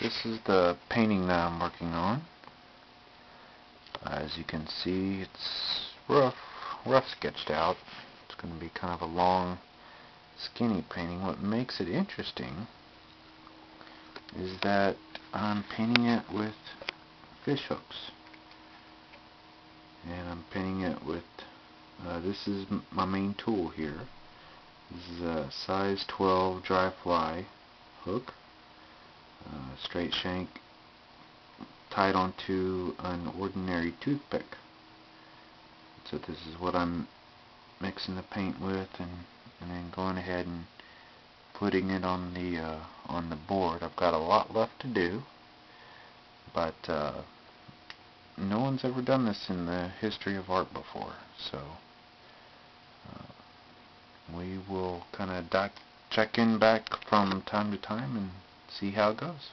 This is the painting that I'm working on. As you can see, it's rough, rough sketched out. It's going to be kind of a long, skinny painting. What makes it interesting is that I'm painting it with fish hooks. And I'm painting it with, uh, this is my main tool here. This is a size 12 dry fly hook straight shank tied onto an ordinary toothpick. So this is what I'm mixing the paint with and, and then going ahead and putting it on the uh, on the board. I've got a lot left to do but uh, no one's ever done this in the history of art before so uh, we will kind of check in back from time to time and see how it goes.